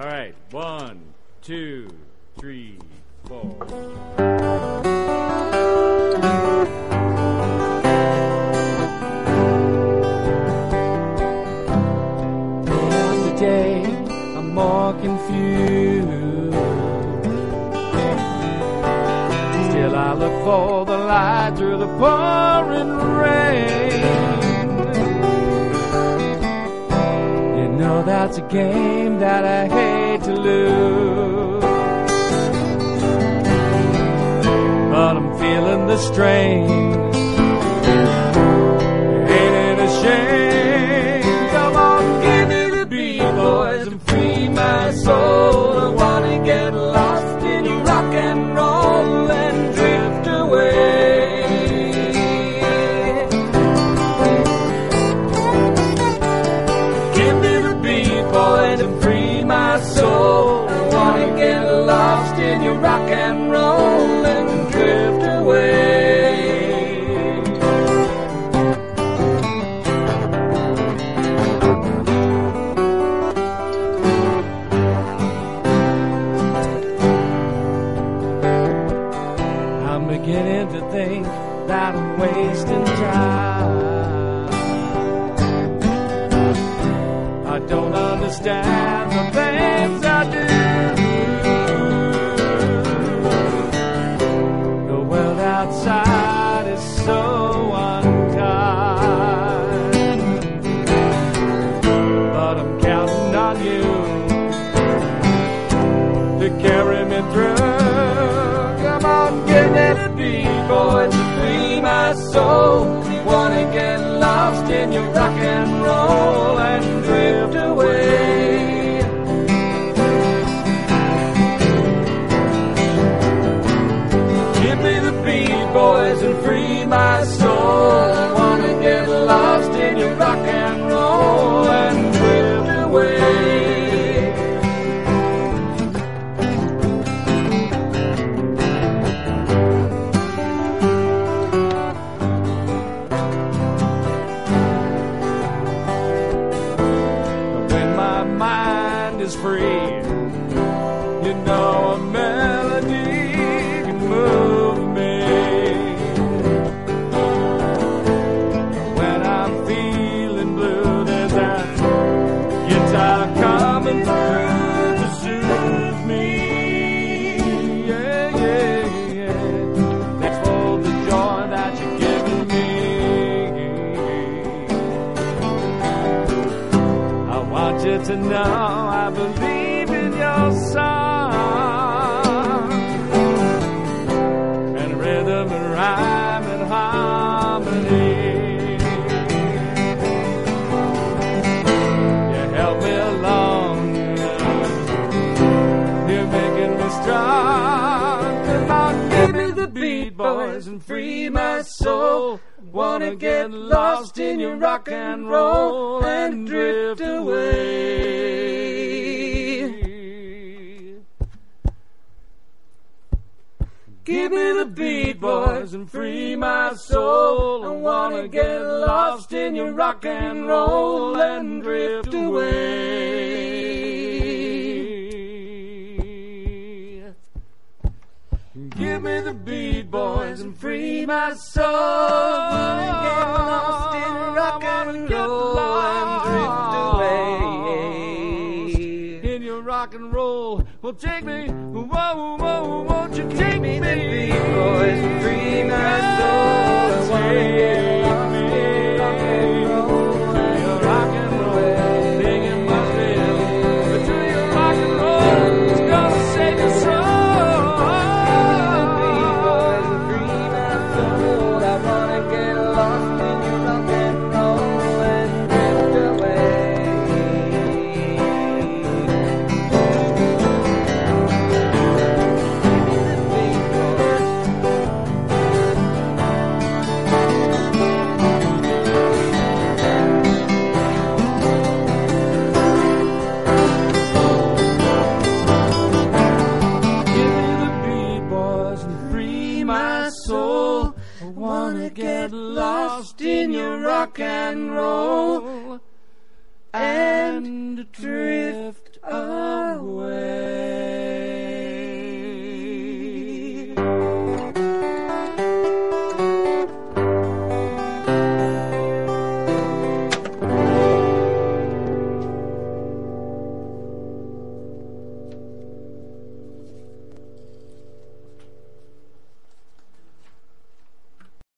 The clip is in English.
All right, one, two, three, four. Today I'm more confused. Still, I look for the light through the pouring rain. Know that's a game that I hate to lose. But I'm feeling the strain. Boys, and free my soul. I wanna get lost in your rock and roll and drift away. I'm beginning to think that I'm wasting time. Don't understand the things I do. The world outside is so unkind. But I'm counting on you to carry me through. Come on, give me the beat, boys, to free my soul. Lost in your rock and roll and drift away. Give me the beat, boys, and free my soul. I wanna get lost in your rock and You know a melody can move me. When I'm feeling blue, there's that guitar coming through to soothe me. The joy that you're giving me. I want you to know I believe boys, and free my soul. Wanna get lost in your rock and roll and drift away. Give me the beat, boys, and free my soul. I wanna get lost in your rock and roll and drift away. Give me the beat, boys, and free my soul. Well, take me. Whoa, whoa, won't you take me? beat, boys, wanna get lost in your rock and roll and drift away.